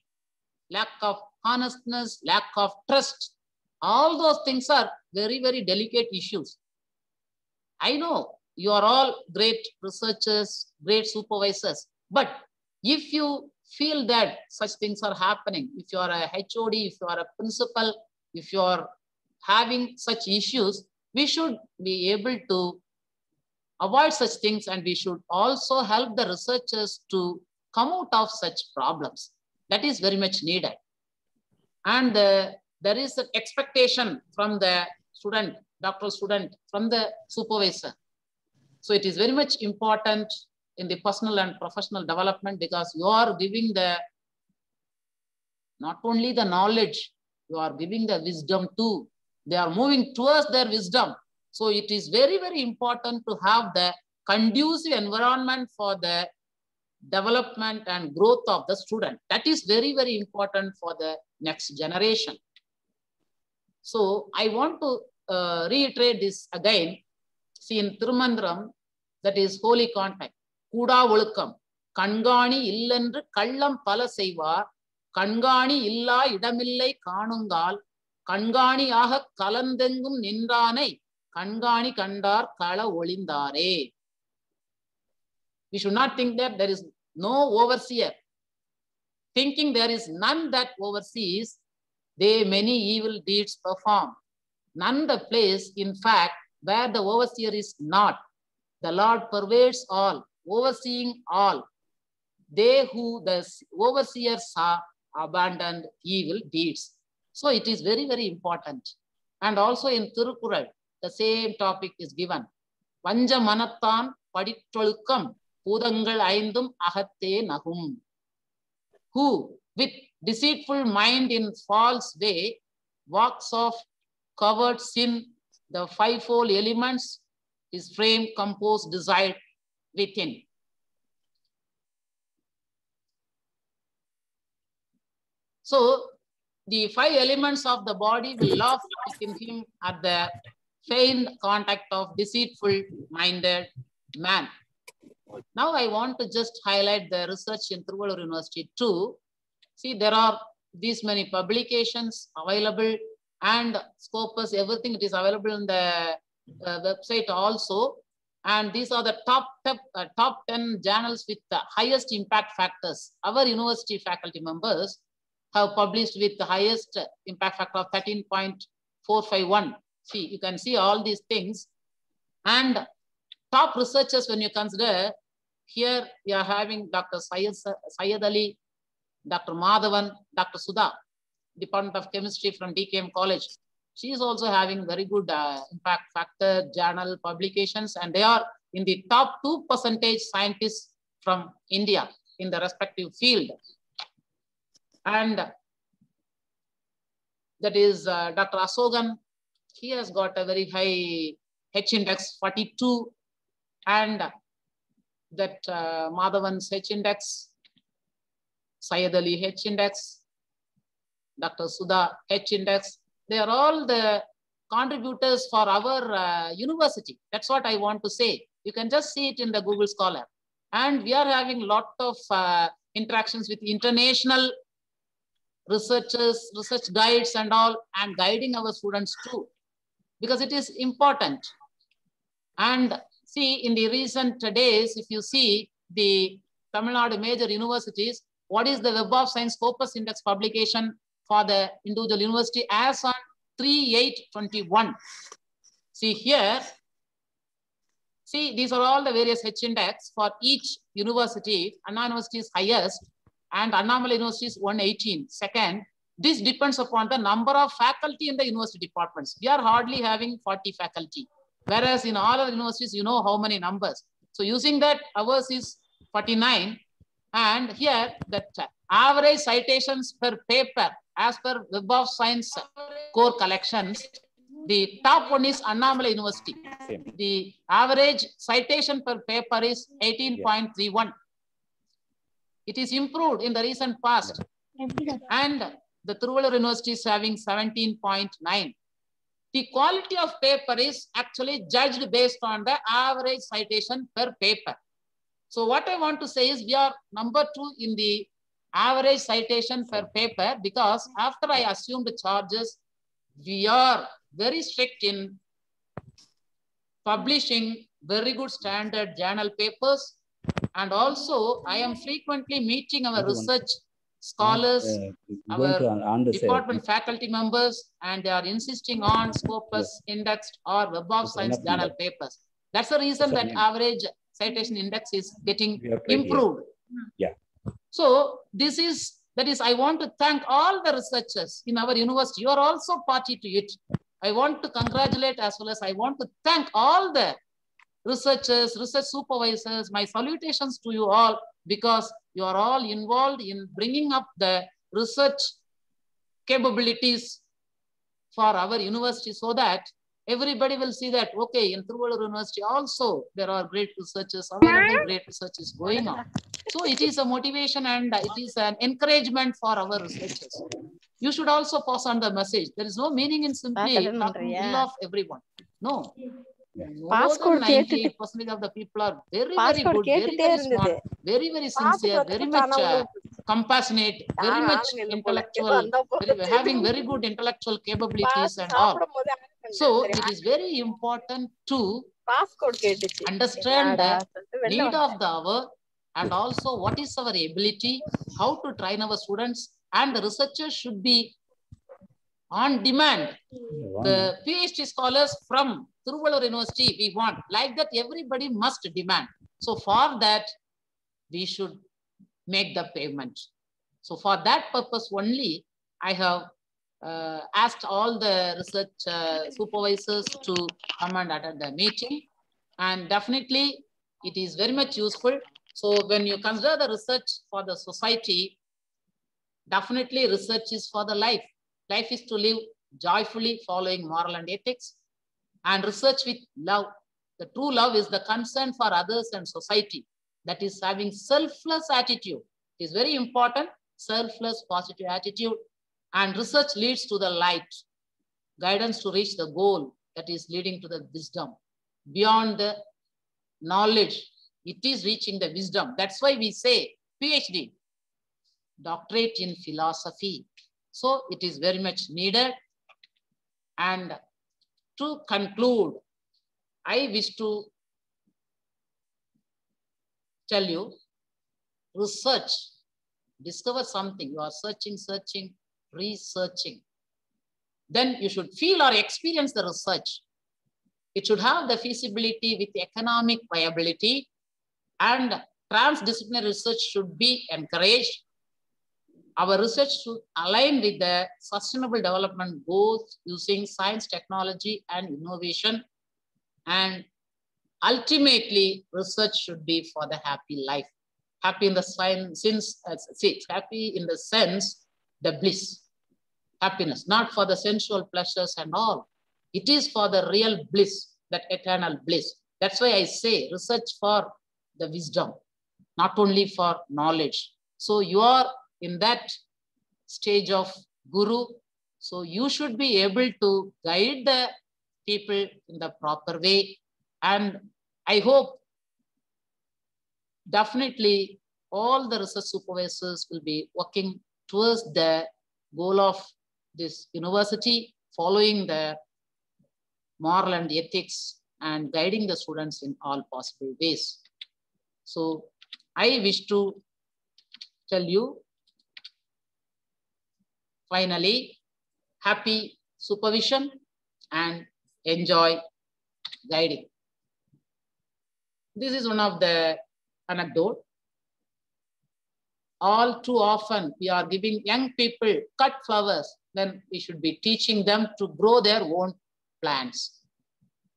lack of honestness, lack of trust. All those things are very, very delicate issues. I know you are all great researchers, great supervisors, but if you feel that such things are happening, if you are a HOD, if you are a principal, if you are having such issues, we should be able to avoid such things and we should also help the researchers to come out of such problems. That is very much needed. And uh, there is an expectation from the student, doctoral student, from the supervisor. So it is very much important in the personal and professional development because you are giving the, not only the knowledge, you are giving the wisdom too. They are moving towards their wisdom. So it is very, very important to have the conducive environment for the development and growth of the student. That is very, very important for the next generation. So I want to uh, reiterate this again. See in Tirumandram, that is holy contact. கூடா ஒழுக்கம் கண்காணி இல்லென்று கள்ளம் பல செய்வார் கண்காணி இல்லா இடமில்லை காணுங்கால் கண்காணியாக கலந்தெங்கும் நின்றானை கண்காணி கண்டார் கள ஒளிந்தாரே we should not think that there is no overseer thinking there is none that oversees they many evil deeds perform none the place in fact where the overseer is not the lord pervades all overseeing all they who the overseers are abandoned evil deeds so it is very very important and also in Tirukural the same topic is given வஞ்ச மனத்தான் படிற்றொழுக்கம் பூதங்கள் ஐந்தும் அகத்தே நகும் who with deceitful mind in false way walks of covered sin the fivefold elements his frame composed desired within so the five elements of the body will laugh within him at the feigned contact of deceitful minded man now I want to just highlight the research in Thiruvalluvar University too. See, there are these many publications available and Scopus, everything it is available in the uh, website also. And these are the top, top, uh, top 10 journals with the highest impact factors. Our university faculty members have published with the highest impact factor of 13.451. See, you can see all these things. And top researchers when you consider here we are having Dr. Syed, Syed Ali, Dr. Madhavan, Dr. Sudha, Department of Chemistry from DKM College. She is also having very good uh, impact factor journal publications and they are in the top two percentage scientists from India in the respective field. And that is uh, Dr. Asogan. He has got a very high H index 42 and that uh, Madhavan's H index, Syed Ali H index, Dr. Sudha H index. They are all the contributors for our uh, university. That's what I want to say. You can just see it in the Google Scholar. And we are having lot of uh, interactions with international researchers, research guides and all, and guiding our students too, because it is important. And see, in the recent days, if you see the Tamil Nadu major universities, what is the Web of Science Scopus Index publication for the individual university as on 3821. See here, see, these are all the various H index for each university. Anna University is highest and Annamalai University is 118. Second, this depends upon the number of faculty in the university departments. We are hardly having 40 faculty. Whereas in all other universities, you know how many numbers. So using that, ours is 49. And here, the average citations per paper as per Web of Science core collections, the top one is Annamalai University. The average citation per paper is 18.31. It is improved in the recent past. And the Thiruvalluvar University is having 17.9 the quality of paper is actually judged based on the average citation per paper. So what I want to say is we are number two in the average citation per paper because after I assumed the charges, we are very strict in publishing very good standard journal papers. And also I am frequently meeting our research scholars, our department faculty members, and they are insisting on Scopus indexed or Web of Science journal papers. That's the reason that average citation index is getting improved. Yeah. So this is, that is, I want to thank all the researchers in our university. You are also party to it. I want to congratulate as well as I want to thank all the researchers, research supervisors. My salutations to you all because you are all involved in bringing up the research capabilities for our university so that everybody will see that, okay, in Thiruvalluvar University also, there are great researchers, available great research is going on. So it is a motivation and it is an encouragement for our researchers. You should also pass on the message. There is no meaning in simply talking ill of everyone. No. More Passport than கேட்டுட்டு- 98% of the people are very, very Passport good, very, கேட்டுட்டே very இருந்தது. smart, very, very பார்த்துட்டு sincere, வந்துட்டு very much தானா uh, உங்களுக்கு compassionate, very யாரும் much ஆளுங்க இல்ல போல. intellectual, வந்தா very, போதும். having very good intellectual capabilities பார்த்து and all. சாப்பிடும்போது ஆளுங்க So இல்ல it தெரியுமா? is very important to passport கேட்டுச்சு understand என்னடா the சொல்லிட்டு வெளில need of வந்துட்டேன். the hour and also what is our ability, how to train our students, and the researchers should be on demand. The PhD scholars from Thiruvalluvar University, we want, like that everybody must demand. So for that, we should make the payment. So for that purpose only, I have uh, asked all the research uh, supervisors to come and attend the meeting. And definitely it is very much useful. So when you consider the research for the society, definitely research is for the life. Life is to live joyfully following moral and ethics and research with love. The true love is the concern for others and society. That is having selfless attitude. It is very important, selfless positive attitude. And research leads to the light, guidance to reach the goal that is leading to the wisdom. Beyond the knowledge, it is reaching the wisdom. That's why we say PhD, doctorate in philosophy. So it is very much needed. And to conclude, I wish to tell you, research, discover something. You are searching, searching, researching. Then you should feel or experience the research. It should have the feasibility with economic viability and transdisciplinary research should be encouraged. Our research should align with the sustainable development goals using science, technology, and innovation. And ultimately, research should be for the happy life. Happy in the sense, since, uh, see, happy in the sense, the bliss, happiness, not for the sensual pleasures and all. It is for the real bliss, that eternal bliss. That's why I say research for the wisdom, not only for knowledge. So you are in that stage of guru. So you should be able to guide the people in the proper way. And I hope definitely all the research supervisors will be working towards the goal of this university, following the moral and ethics and guiding the students in all possible ways. So I wish to tell you finally, happy supervision and enjoy guiding. This is one of the anecdote. All too often we are giving young people cut flowers, then we should be teaching them to grow their own plants.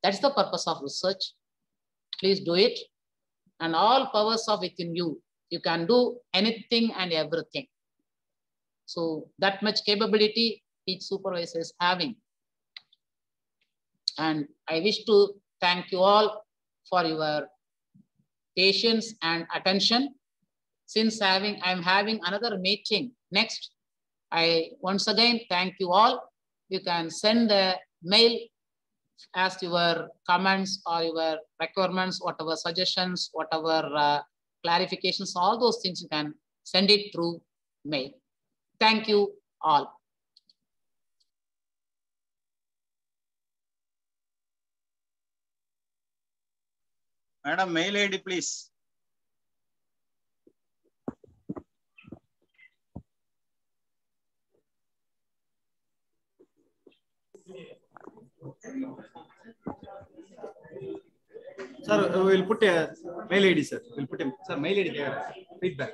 That's the purpose of research. Please do it. And all powers are within you. You can do anything and everything. So that much capability each supervisor is having. And I wish to thank you all for your patience and attention. Since having, I'm having another meeting next, I once again thank you all. You can send the mail as your comments or your requirements, whatever suggestions, whatever uh, clarifications, all those things you can send it through mail. Thank you all. Madam, mail ID, please. Sir, we'll put a mail ID, sir. We'll put a, sir, mail ID there. Feedback.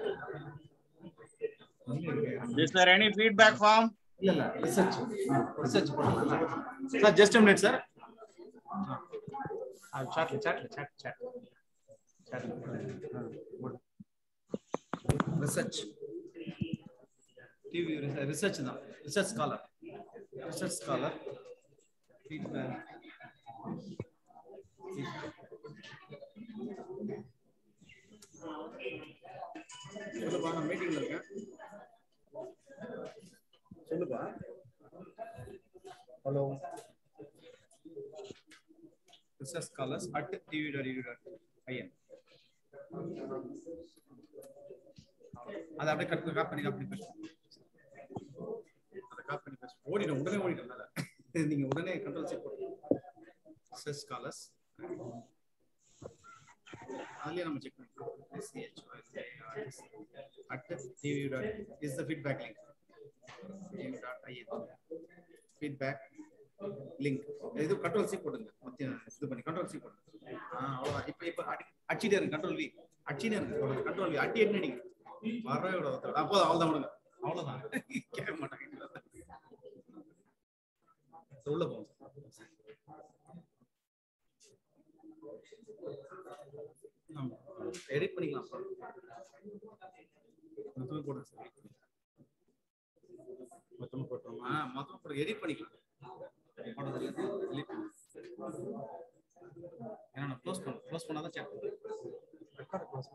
Is there any feedback form? Sir, just a minute, sir. Chat, chat, chat, chat. Research. TV research na Research scholar. Research scholar. Feedback. Feedback. மீட்டிங்ல இருக்கேன் சொல்லுப்பா. Hello. Research scholars at TV dot U dot IN அதை அப்படியே cut காப் பண்ணி காப் பண்ணி பேசுவோம் அதை காப் பண்ணி பேசுவோம் ஓடிடும் உடனே ஓடிடும் மேல நீங்க உடனே கண்ட்ரோல் செக் பண்ணுங்க ரிசர்ச் ஸ்காலர்ஸ் அதுலயே நம்ம செக் பண்ணிக்கலாம். At TV dot is the feedback link feedback link இது கண்ட்ரோல் சி போடுங்க. மத்திய இது பண்ணி கண்ட்ரோல் சி போடுங்க. ஆ இப்போ இப்போ அடிச்சிட்டே இருங்க. கண்ட்ரோல் வி அடிச்சிட்டே இருங்க. கண்ட்ரோல் வி அட்டி என்ன நீங்க வரவே விட அப்போ அவ்வளவுதான் விடுங்க. அவ்வளவுதான். கேட்க மாட்டாங்க. உள்ள போங்க எடிட் பண்ணிக்கலாம். மொத்தமா போடுங்க மொத்தமா போட்டுருமா மொத்தமா போட்டு எடிட் பண்ணிக்கலாம். ஏன்னா க்ளோஸ் பண்ண க்ளோஸ் பண்ணாதான் செக் ரெக்கார்ட் க்ளோஸ்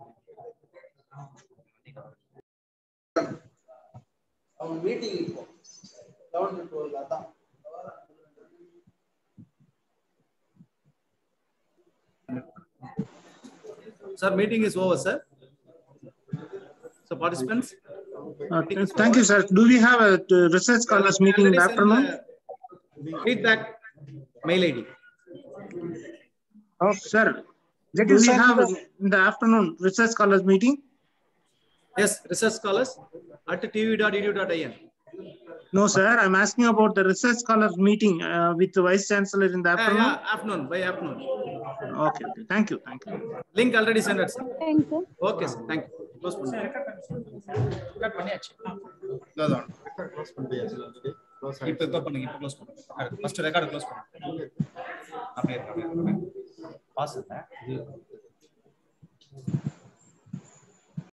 மீட்டிங் இருக்கும் கவர்மெண்ட் டுவெல் அதான். Sir meeting is over sir sir participants Uh, Thank you, sir. Do we have a uh, research scholars meeting in the afternoon? Feedback, mail ID. Oh, sir. Did Do we have in the afternoon research scholars meeting? Yes, research scholars at tv.edu.in. No, sir. I'm asking about the research scholars meeting uh, with the vice chancellor in the afternoon. Yeah, yeah, afternoon by afternoon. Okay, okay. Thank you. Thank you. Link already sent. Sir. Thank you. Okay, sir. Thank you. Close. Close. Close. Close. Close.